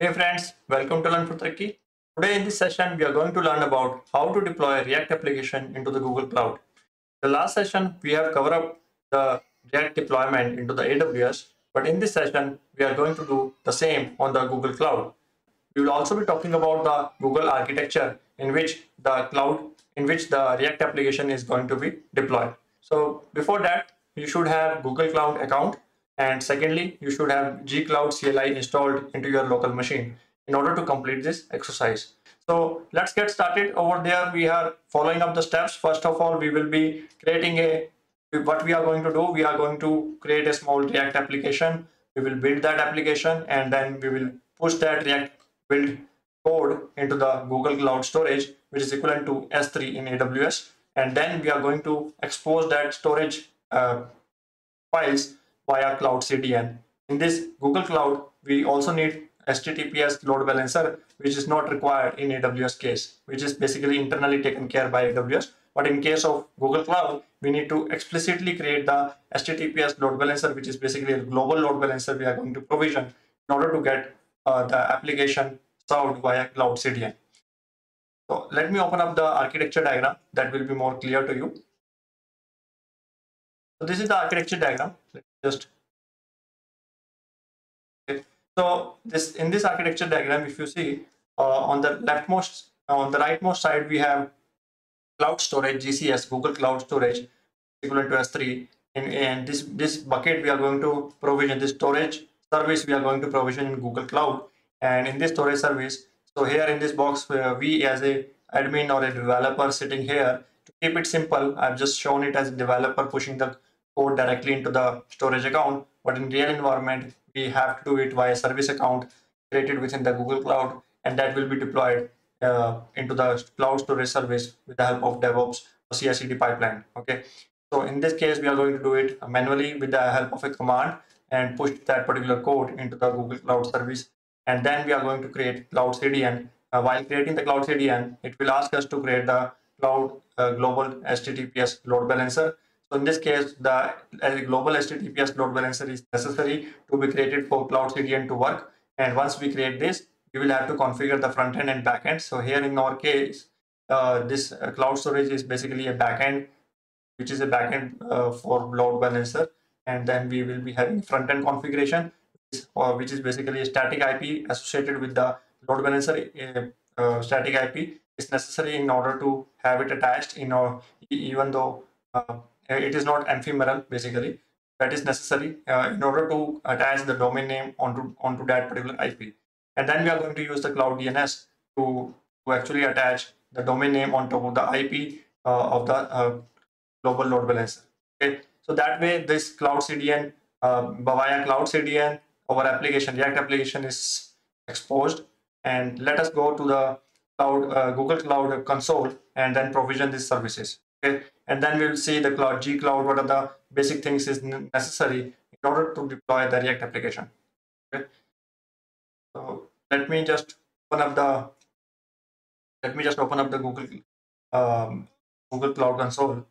Hey friends, welcome to Learn for Tarakki. Today in this session, we are going to learn about how to deploy a React application into the Google Cloud. The last session, we have covered up the React deployment into the AWS, but in this session, we are going to do the same on the Google Cloud. We will also be talking about the Google architecture in which the cloud, in which the React application is going to be deployed. So before that, you should have Google Cloud account and secondly, you should have gcloud CLI installed into your local machine in order to complete this exercise. So let's get started over there. We are following up the steps. First of all, we will be creating a, what we are going to do, we are going to create a small React application. We will build that application and then we will push that React build code into the Google Cloud Storage, which is equivalent to S3 in AWS. And then we are going to expose that storage uh, files via Cloud CDN. In this Google Cloud, we also need HTTPS load balancer, which is not required in AWS case, which is basically internally taken care by AWS. But in case of Google Cloud, we need to explicitly create the HTTPS load balancer, which is basically a global load balancer we are going to provision in order to get uh, the application served via Cloud CDN. So let me open up the architecture diagram that will be more clear to you. So this is the architecture diagram. Let just. So this in this architecture diagram, if you see uh, on the leftmost on the rightmost side, we have cloud storage GCS Google Cloud Storage equivalent to S3. And, and this this bucket we are going to provision this storage service we are going to provision in Google Cloud. And in this storage service, so here in this box, uh, we as a admin or a developer sitting here to keep it simple, I've just shown it as a developer pushing the code directly into the storage account. But in real environment, we have to do it via service account created within the Google Cloud, and that will be deployed uh, into the cloud storage service with the help of DevOps or CI/CD pipeline. Okay. So in this case, we are going to do it manually with the help of a command and push that particular code into the Google Cloud service. And then we are going to create Cloud CDN. Uh, while creating the Cloud CDN, it will ask us to create the Cloud uh, Global HTTPS load balancer. So in this case, the global HTTPS load balancer is necessary to be created for Cloud CDN to work. And once we create this, we will have to configure the front end and back end. So here in our case, uh, this uh, cloud storage is basically a backend, which is a backend uh, for load balancer. And then we will be having front end configuration, uh, which is basically a static IP associated with the load balancer. Uh, static IP is necessary in order to have it attached. You know, even though it is not ephemeral basically. That is necessary uh, in order to attach the domain name onto onto that particular IP and then we are going to use the cloud DNS to to actually attach the domain name on top of the IP uh, of the uh, global load balancer. Okay? So that way this cloud CDN via cloud CDN our application React application is exposed. And let us go to the cloud Google Cloud console and then provision these services. Okay and then we will see the cloud gcloud what are the basic things is necessary in order to deploy the react application. Okay. So let me just open up the let me just open up the google um, google cloud console.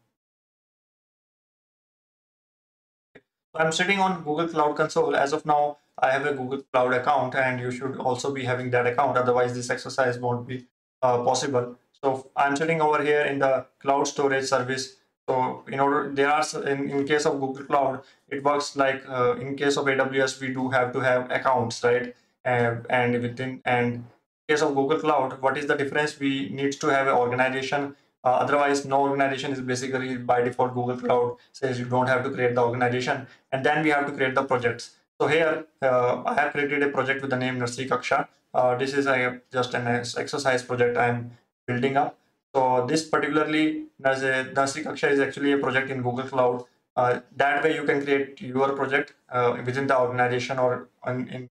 So i'm sitting on google cloud console. As of now i have a google cloud account and you should also be having that account. Otherwise this exercise won't be uh, possible so I'm sitting over here in the cloud storage service. So in order, there are in, in case of Google Cloud, it works like uh, in case of AWS, we do have to have accounts, right? And, and within and in case of Google Cloud, what is the difference? We need to have an organization. Uh, otherwise, no organization is basically by default Google Cloud says you don't have to create the organization, and then we have to create the projects. So here, uh, I have created a project with the name Nursery Kaksha. Uh, this is a, just an exercise project I'm building up. So this particularly Nursery Kaksha is actually a project in Google Cloud. Uh, that way you can create your project uh, within the organization or on, in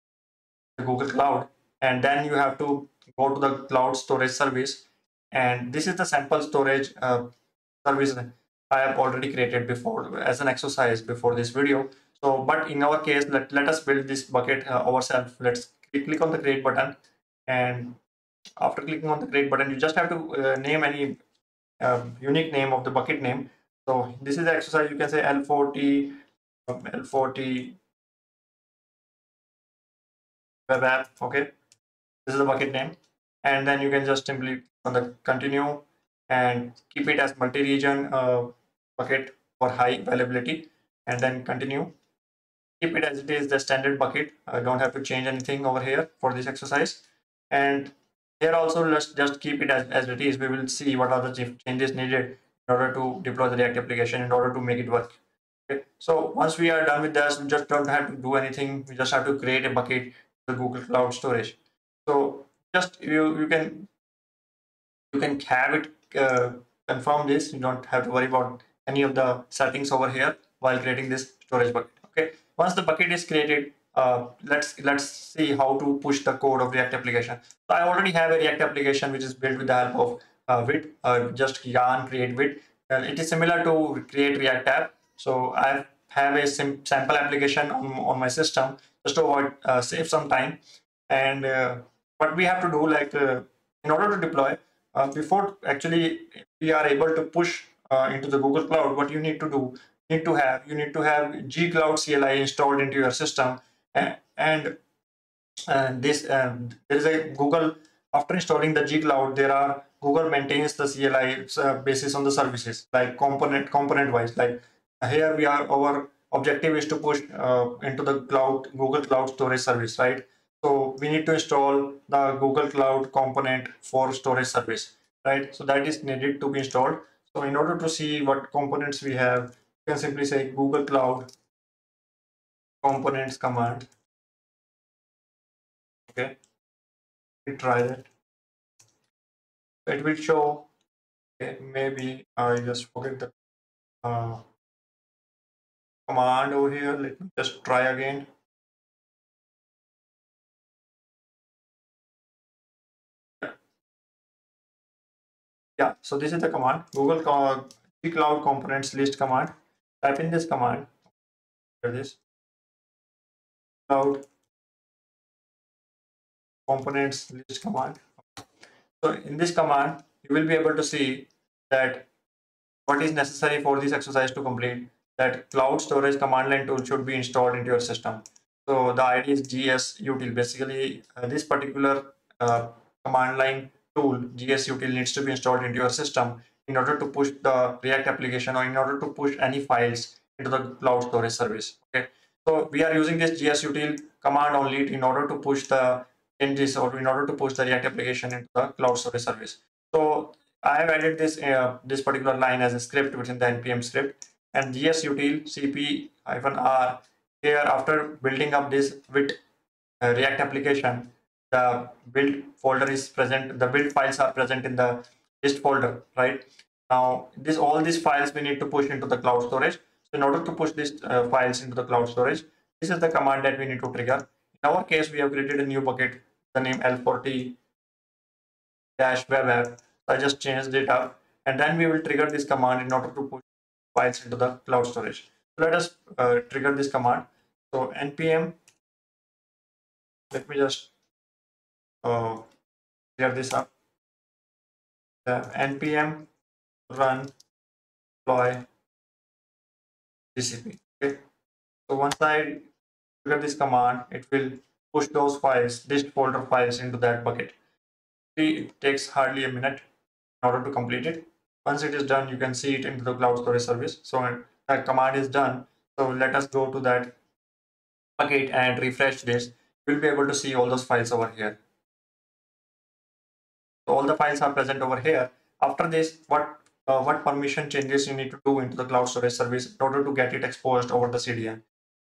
Google Cloud. And then you have to go to the cloud storage service. And this is the sample storage uh, service I have already created before as an exercise before this video. So, but in our case, let, let us build this bucket uh, ourselves. Let's click on the create button and after clicking on the create button you just have to uh, name any uh, unique name of the bucket name. So this is the exercise you can say l4t um, l4t web app okay? This is the bucket name. And then you can just simply on the continue and keep it as multi-region uh, bucket for high availability and then continue. Keep it as it is the standard bucket. I don't have to change anything over here for this exercise. And here also let's just keep it as, as it is. We will see what are the changes needed in order to deploy the react application in order to make it work. Okay? So once we are done with this we just don't have to do anything. We just have to create a bucket the google cloud storage. So just you you can you can have it uh, confirm this. You don't have to worry about any of the settings over here while creating this storage bucket. Okay? Once the bucket is created uh, let's let's see how to push the code of react application so i already have a react application which is built with the help of uh, Vite, uh, just yarn create Vite. Uh, it is similar to create React app. So I have a sample application on, on my system just to avoid, uh, save some time. And uh, what we have to do, like uh, in order to deploy, before actually we are able to push into the Google Cloud, what you need to do, need to have, you need to have gcloud CLI installed into your system. And, and this, there is a Google, after installing the gcloud, there are Google maintains the CLI uh, basis on the services like component component wise. Like here we are our objective is to push uh, into the cloud Google Cloud Storage service, right? So we need to install the Google Cloud component for storage service, right? So that is needed to be installed. So in order to see what components we have, you can simply say Google Cloud components command. Okay, we try that. It will show okay, maybe I just forget the uh, command over here. Let me just try again. Yeah so this is the command. Google cloud components list command. Type in this command. This cloud components list command so in this command, you will be able to see that what is necessary for this exercise to complete that cloud storage command line tool should be installed into your system. So the ID is gsutil. Basically, uh, this particular uh, command line tool gsutil needs to be installed into your system in order to push the React application or in order to push any files into the cloud storage service. Okay. So we are using this gsutil command only in order to push the this or in order to push the React application into the cloud storage service. So I have added this uh, this particular line as a script within the npm script and gsutil cp-r here after building up this with uh, React application, the build folder is present, the build files are present in the dist folder, right? Now, this all these files we need to push into the cloud storage. In order to push these uh, files into the cloud storage, this is the command that we need to trigger. In our case, we have created a new bucket the name L4T dash web app. I just changed it up and then we will trigger this command in order to push files into the cloud storage. So let us uh, trigger this command. So npm, let me just uh, clear this up. The npm run deploy GCP. Okay. So once I trigger this command, it will push those files, dist folder files into that bucket. See, It takes hardly a minute in order to complete it. Once it is done, you can see it into the cloud storage service. So that command is done. So let us go to that bucket and refresh this. You'll be able to see all those files over here. So all the files are present over here. After this, what uh, what permission changes you need to do into the cloud storage service in order to get it exposed over the CDN.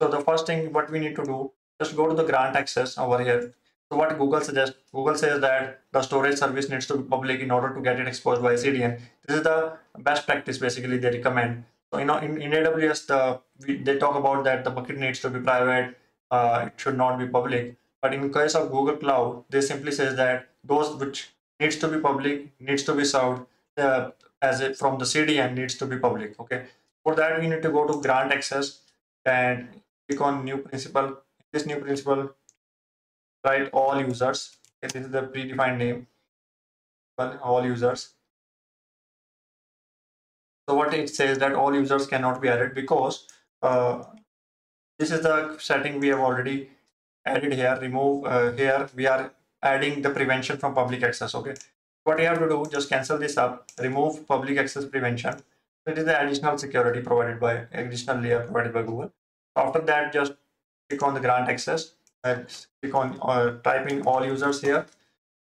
So the first thing what we need to do just go to the grant access over here. So what Google suggests, Google says that the storage service needs to be public in order to get it exposed by CDN. This is the best practice basically they recommend. So you know in, in AWS the we, they talk about that the bucket needs to be private, uh, it should not be public. But in case of Google Cloud, they simply says that those which needs to be public needs to be served uh, as it from the CDN needs to be public. Okay. For that we need to go to grant access and click on new principal this new principal write all users okay, this is the predefined name all users so what it says that all users cannot be added because uh, this is the setting we have already added here remove uh, here we are adding the prevention from public access. Okay, what you have to do, just cancel this up, remove public access prevention. It is the additional security provided by additional layer provided by Google. After that, just click on the grant access click on uh, type in all users here,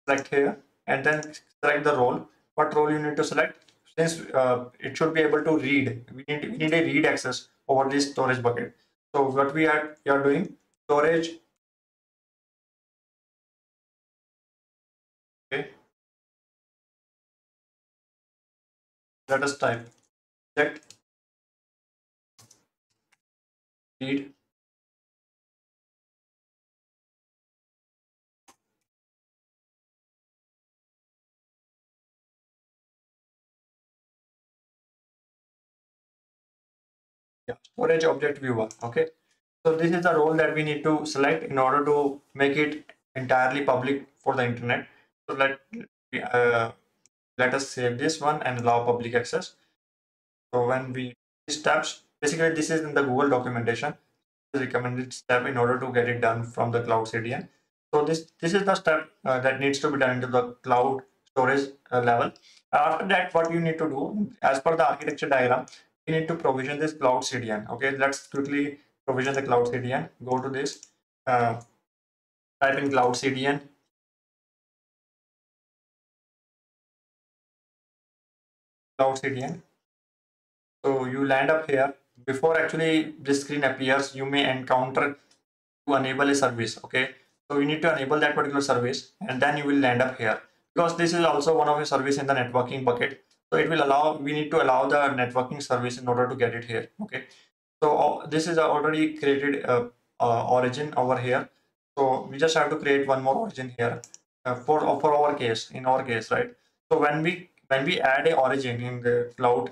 select here, and then select the role. What role you need to select? Since uh, it should be able to read, we need we need a read access over this storage bucket. So what we are we are doing storage. Let us type. Check. Read. Yeah, storage object viewer okay. So this is the role that we need to select in order to make it entirely public for the internet. So let uh, let us save this one and allow public access so when we steps basically this is in the google documentation recommended step in order to get it done from the cloud cdn so this this is the step uh, that needs to be done into the cloud storage uh, level after that what you need to do as per the architecture diagram you need to provision this cloud CDN. Okay, let's quickly provision the cloud CDN. Go to this, uh, type in cloud CDN. CDN. So you land up here. Before actually this screen appears, you may encounter to enable a service. Okay, so you need to enable that particular service and then you will land up here because this is also one of the service in the networking bucket so it will allow we need to allow the networking service in order to get it here okay so uh, this is already created uh, uh, origin over here so we just have to create one more origin here uh, for for our case in our case right so when we when we add a origin in the cloud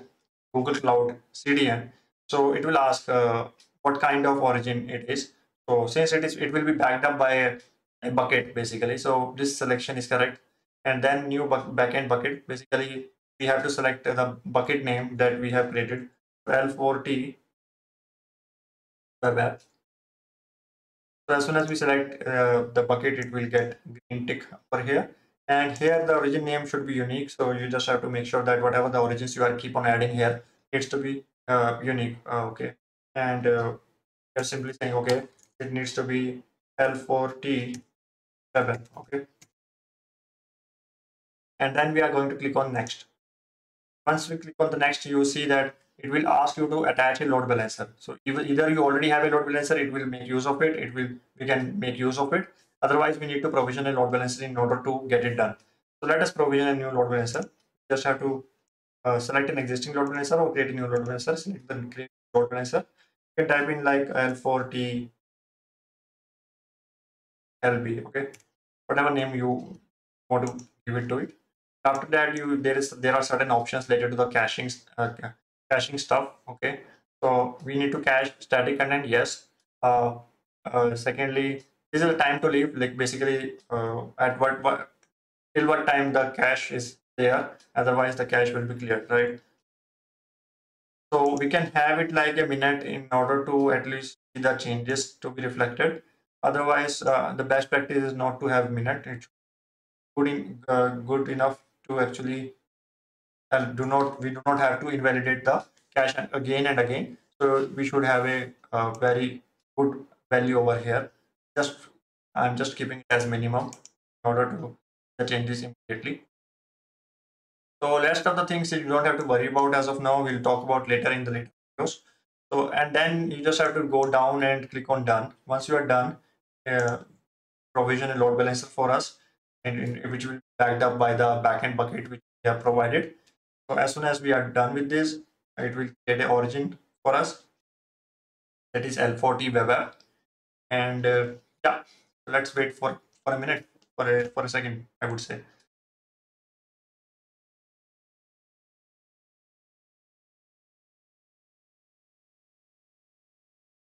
google cloud cdn so it will ask uh, what kind of origin it is so since it is it will be backed up by a, a bucket basically so this selection is correct and then new bu backend bucket basically we have to select the bucket name that we have created L4T web app. So as soon as we select uh, the bucket, it will get green tick over here. And here the origin name should be unique. So you just have to make sure that whatever the origins you are keep on adding here needs to be uh, unique. Uh, okay. And uh, you're simply saying, okay, it needs to be L4T7. Okay. And then we are going to click on next. Once we click on the next, you see that it will ask you to attach a load balancer. So either you already have a load balancer, it will make use of it. It will we can make use of it. Otherwise, we need to provision a load balancer in order to get it done. So let us provision a new load balancer. Just have to uh, select an existing load balancer or create a new load balancer. Select the create load balancer. You can type in like L4T LB. Okay, whatever name you want to give it to it after that you there is there are certain options related to the caching uh, caching stuff okay so we need to cache static content yes uh, uh, secondly is the time to live? Like basically uh, at what, what till what time the cache is there? Otherwise the cache will be cleared right? So we can have it like a minute in order to at least see the changes to be reflected. Otherwise uh, the best practice is not to have minute. It's good, in, uh, good enough to actually and do not we do not have to invalidate the cache again and again. So we should have a, a very good value over here just i'm just keeping it as minimum in order to change this immediately so rest of the things you don't have to worry about as of now we'll talk about later in the later videos so and then you just have to go down and click on done once you are done uh, provision a load balancer for us and which will be backed up by the backend bucket which we have provided. So as soon as we are done with this, it will get an origin for us. That is L4T web app. And uh, yeah, let's wait for, for a minute, for a, for a second, I would say.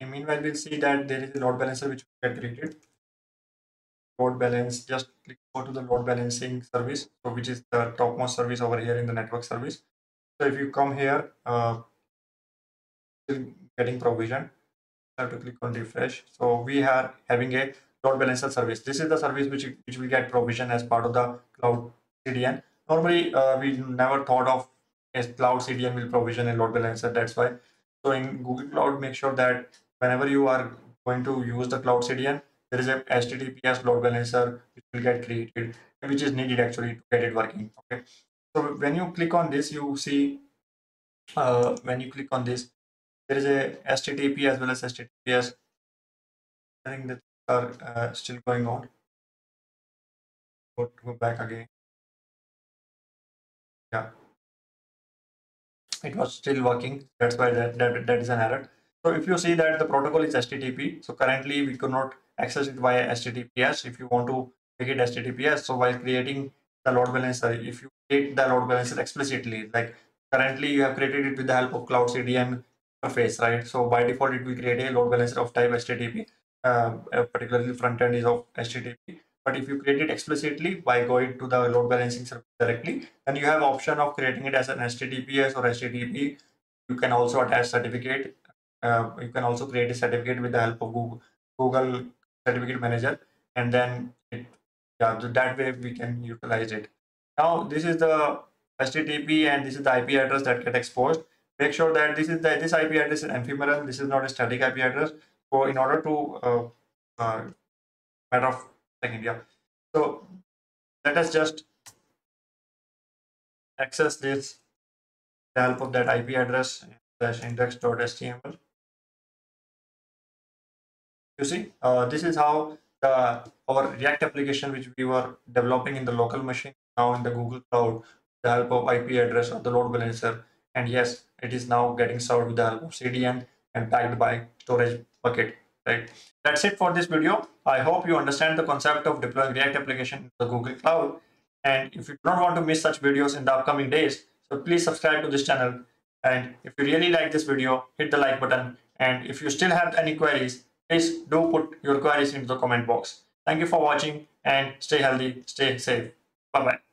And meanwhile, we'll see that there is a load balancer which will get created load balance, just go to the load balancing service, so which is the topmost service over here in the network service. So if you come here, uh, getting provision, have to click on refresh. So we are having a load balancer service. This is the service which, which we get provision as part of the cloud CDN. Normally, uh, we never thought of as cloud CDN will provision a load balancer. That's why. So in Google Cloud, make sure that whenever you are going to use the cloud CDN, there is a HTTPS load balancer which will get created, which is needed actually to get it working. Okay. So when you click on this, you see uh, when you click on this, there is a HTTP as well as HTTPS. I think that are uh, still going on. Go, go back again. Yeah, it was still working. That's why that, that, that is an error. So if you see that the protocol is HTTP, so currently we could not access it via HTTPS. If you want to make it HTTPS, so while creating the load balancer, if you create the load balancer explicitly, like currently you have created it with the help of Cloud CDN interface, right? So by default, it will create a load balancer of type HTTP, uh, particularly front end is of HTTP. But if you create it explicitly by going to the load balancing service directly, then you have option of creating it as an HTTPS or HTTP. You can also attach certificate. Uh, you can also create a certificate with the help of Google, Google Certificate Manager, and then it, yeah, that way we can utilize it. Now this is the HTTP and this is the IP address that get exposed. Make sure that this is the this IP address is ephemeral. This is not a static IP address. So in order to uh, uh, matter of second, yeah. So let us just access this the help of that IP address slash index.html. You see, uh, this is how the our React application which we were developing in the local machine now in the Google Cloud the help of IP address of the load balancer. And yes, it is now getting served with the help of CDN and tagged by storage bucket. Right. That's it for this video. I hope you understand the concept of deploying React application in the Google Cloud. And if you don't want to miss such videos in the upcoming days, so please subscribe to this channel. And if you really like this video, hit the like button. And if you still have any queries, please do put your queries into the comment box. Thank you for watching and stay healthy, stay safe. Bye-bye.